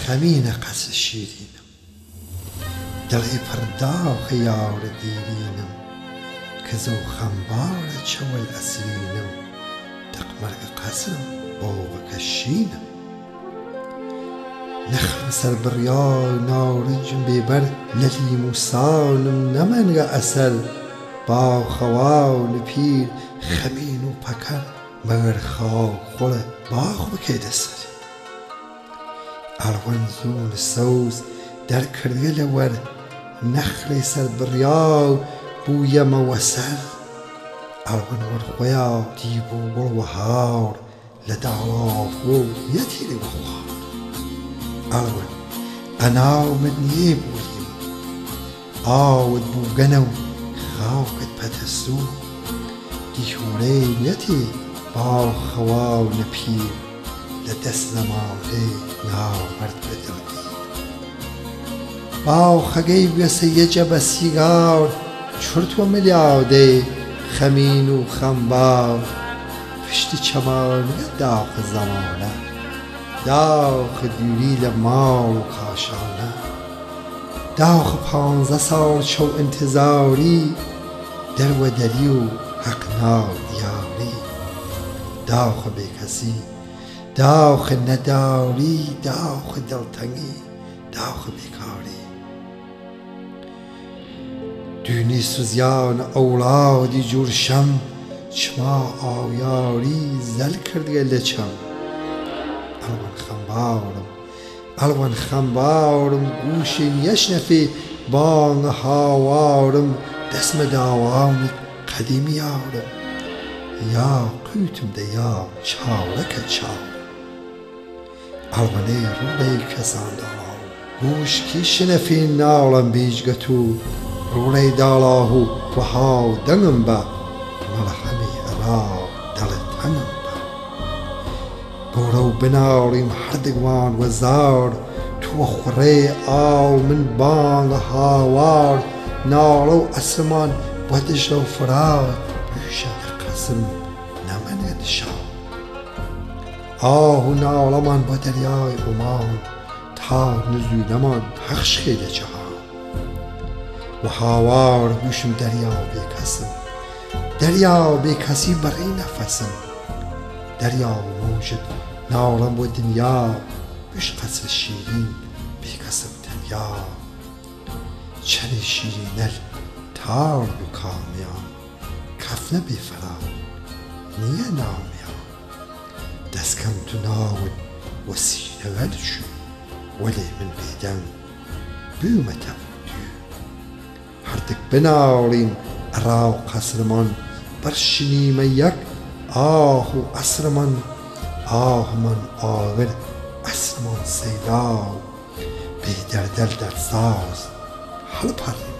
خمین قصر شیرینم. دڵی پرداخ یار دیرینم کە زەو خەمبارە چەوەل ئەسرینم دەقمەرگە قەسرم بۆ بەکەشینم نەخم سەر بڕیای ناڕنجم بێبەر لە لیم و ساڵم نەمەنگە ئەسەر باخەواو لە پیر خەمین و پەکەر مەگەر خاو خۆڵە باخ بکەیتە سەر ئەڕوەن زوون سەوز دەرکردگە لە وەر نەخلی سەر بڕیاو بوویەمەوە سەر ئەڕوەن وەرخۆیا دیبوو وڵوە هاوڕ لە داڵاو و یەتیری وەخوار ئەڵوەن ئەناو من نیێ بوویم ئاوت بووگەنە و خاوکت پەتە سوو دیهورەی نەتی باو نەپیر لە دەست زەماڵێ ناوەرد بەدڵی باو خەگەی گوێسە یەجە بە سیگاور چرتوە ملیاودێ خەمین و خەمباو پشتی چەمانە داخە زەمانە داخە دیوری لە ماڵ و کاشانە داخە پانزە ساڵ چەو ئینتزاری دەروە دەری و حەقناو دیاری داخە بێکەسی داخە نەداری داخە دڵتەنگی داخە بێکاری دوونی سوزیان ئەوڵاودی جوور شەم چما ئاویاری زەل کردگە لە چەم ئەڵوان خەمباوڕم ئەڵوان خەمباوڕم گوشی یەشنەفێ بانگە هاوارم دەسمە داوامی قەدیمی یاورم یا قوتم دە یا چاوەکە چاو ئەڵوەنێ ڕوڵەی کەسان داڵاو گوشکی شنەفی ناوڵم بیجگەت و ڕوڵەی داڵاه و وەهاو دەنگم بە مەڵە هەمی ئەراو دەڵت هەنم بۆرە و بناڵیم هەردەگوان وەزار تووە خوڕێ ئاو من بانگە هاوار. ناڵە و ئەسمان بۆ دژە و فرات پێشە لە قەسم نەمەنێت ئاه و ناڵەمان بۆ دەریای عمان تا نزوونەمان پەخشکێ لە جەهان و هاوار دووشم دەریا بێ کەسم دەریا بێ کەسی بەڕێ نەفەسم دەریا و موجت ناوەڵم بۆ دنیا پێش قەسە شیرین بێکەسم تەنیا چەری شیرینەر تار و کامیان کەفنە بێفەرا نییە نامیان. دەستکەم تو ناون وەسیرەوە دچوو وەلێ من بێدەم بوومەتە هەردەک بناڵیم ئەراو قەسرمان بەرشنیمە یەک ئاه و ئەسرمان ئاهمان ئاور ئەسمان سەیلاو بێدەردەل دەرساز هەڵپەڕیم